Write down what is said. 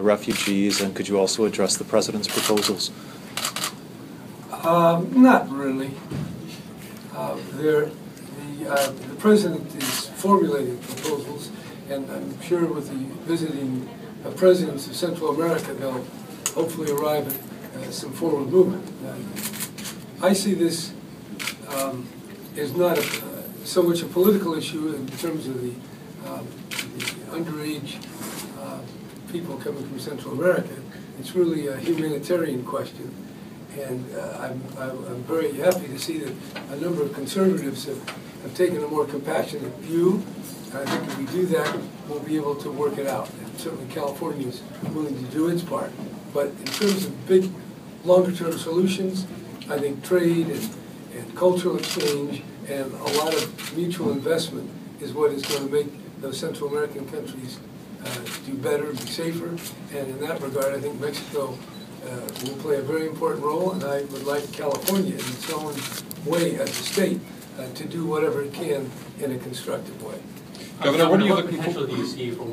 the refugees, and could you also address the president's proposals? Um, Not really. Uh, the, uh, the president is formulating proposals, and I'm sure with the visiting uh, presidents of Central America, they'll hopefully arrive at uh, some forward movement. Uh, I see this um, as not a- so much a political issue in terms of the um, the underage people coming from Central America. It's really a humanitarian question. And uh, I'm, I'm very happy to see that a number of conservatives have, have taken a more compassionate view. And I think if we do that, we'll be able to work it out. And certainly California is willing to do its part. But in terms of big, longer-term solutions, I think trade and, and cultural exchange and a lot of mutual investment is what is going to make those Central American countries do better, be safer. And in that regard, I think Mexico uh, will play a very important role, and I would like California in its own way as a state uh, to do whatever it can in a constructive way. Governor, what are you looking for? potential do you see for